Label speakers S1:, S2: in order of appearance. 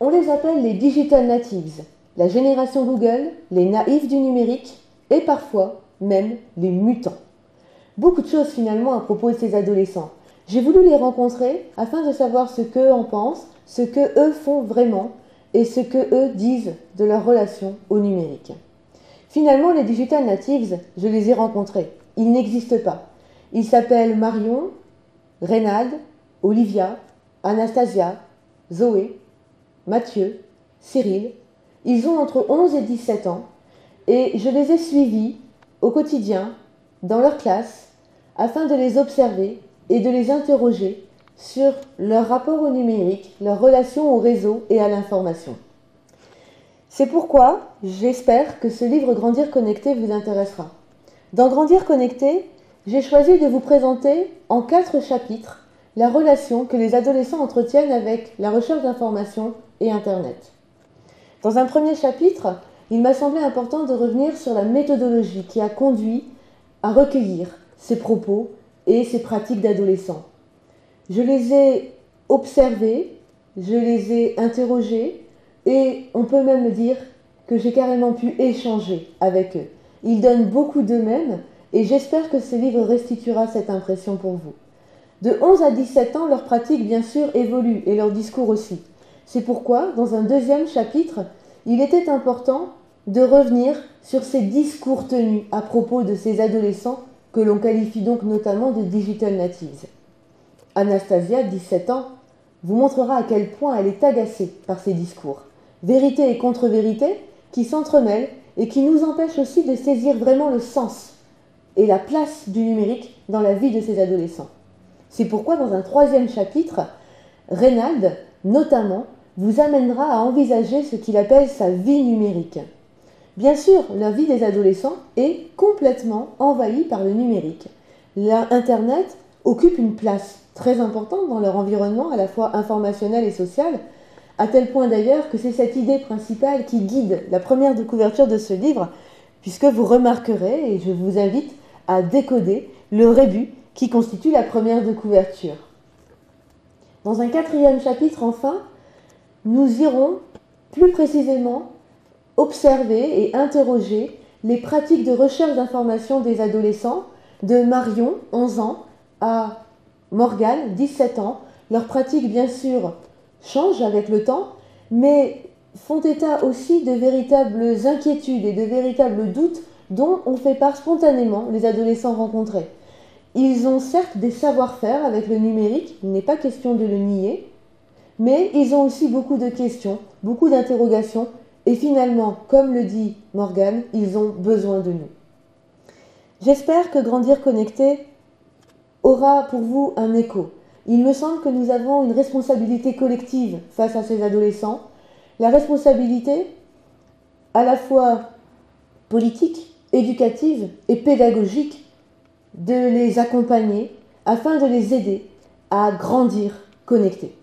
S1: On les appelle les digital natives, la génération Google, les naïfs du numérique et parfois même les mutants. Beaucoup de choses finalement à propos de ces adolescents. J'ai voulu les rencontrer afin de savoir ce qu'eux en pensent, ce que eux font vraiment et ce que eux disent de leur relation au numérique. Finalement, les digital natives, je les ai rencontrés. Ils n'existent pas. Ils s'appellent Marion, Reynald, Olivia, Anastasia, Zoé, Mathieu, Cyril. Ils ont entre 11 et 17 ans et je les ai suivis au quotidien dans leur classe afin de les observer et de les interroger sur leur rapport au numérique, leur relation au réseau et à l'information. C'est pourquoi j'espère que ce livre Grandir connecté vous intéressera. Dans Grandir connecté, j'ai choisi de vous présenter en quatre chapitres la relation que les adolescents entretiennent avec la recherche d'informations et Internet. Dans un premier chapitre, il m'a semblé important de revenir sur la méthodologie qui a conduit à recueillir ces propos et ces pratiques d'adolescents. Je les ai observés, je les ai interrogés et on peut même dire que j'ai carrément pu échanger avec eux. Ils donnent beaucoup d'eux-mêmes et j'espère que ce livre restituera cette impression pour vous. De 11 à 17 ans, leur pratique bien sûr évolue et leur discours aussi. C'est pourquoi, dans un deuxième chapitre, il était important de revenir sur ces discours tenus à propos de ces adolescents que l'on qualifie donc notamment de digital natives. Anastasia, 17 ans, vous montrera à quel point elle est agacée par ces discours. Vérité et contre-vérité qui s'entremêlent et qui nous empêchent aussi de saisir vraiment le sens et la place du numérique dans la vie de ces adolescents. C'est pourquoi dans un troisième chapitre, Reynald, notamment, vous amènera à envisager ce qu'il appelle sa vie numérique. Bien sûr, la vie des adolescents est complètement envahie par le numérique. L'Internet occupe une place très importante dans leur environnement, à la fois informationnel et social, à tel point d'ailleurs que c'est cette idée principale qui guide la première de couverture de ce livre, puisque vous remarquerez, et je vous invite à décoder le rébut qui constitue la première de couverture. Dans un quatrième chapitre, enfin, nous irons plus précisément observer et interroger les pratiques de recherche d'information des adolescents, de Marion, 11 ans, à Morgane, 17 ans. Leurs pratiques, bien sûr, changent avec le temps, mais font état aussi de véritables inquiétudes et de véritables doutes dont on fait part spontanément les adolescents rencontrés. Ils ont certes des savoir-faire avec le numérique, il n'est pas question de le nier, mais ils ont aussi beaucoup de questions, beaucoup d'interrogations et finalement, comme le dit Morgan, ils ont besoin de nous. J'espère que Grandir Connecté aura pour vous un écho. Il me semble que nous avons une responsabilité collective face à ces adolescents. La responsabilité à la fois politique, éducative et pédagogique de les accompagner afin de les aider à grandir connectés.